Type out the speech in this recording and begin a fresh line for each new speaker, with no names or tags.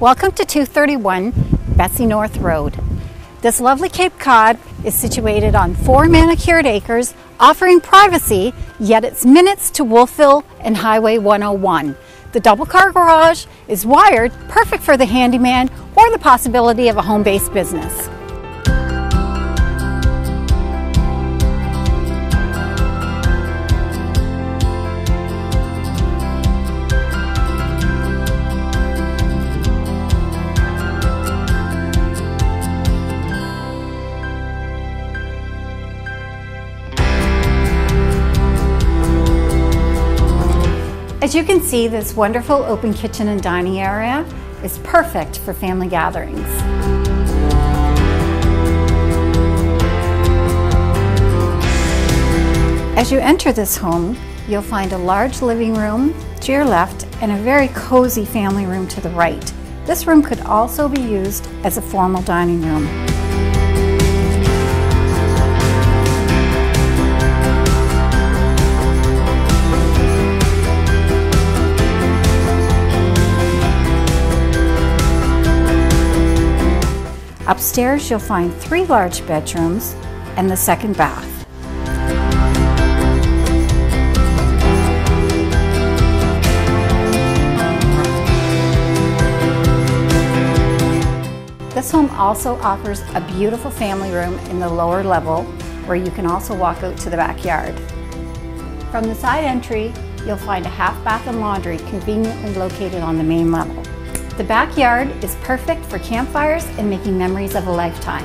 Welcome to 231 Bessie North Road. This lovely Cape Cod is situated on four manicured acres, offering privacy, yet it's minutes to Wolfville and Highway 101. The double car garage is wired, perfect for the handyman or the possibility of a home based business. As you can see, this wonderful open kitchen and dining area is perfect for family gatherings. As you enter this home, you'll find a large living room to your left and a very cozy family room to the right. This room could also be used as a formal dining room. Upstairs, you'll find three large bedrooms and the second bath. This home also offers a beautiful family room in the lower level where you can also walk out to the backyard. From the side entry, you'll find a half bath and laundry conveniently located on the main level. The backyard is perfect for campfires and making memories of a lifetime.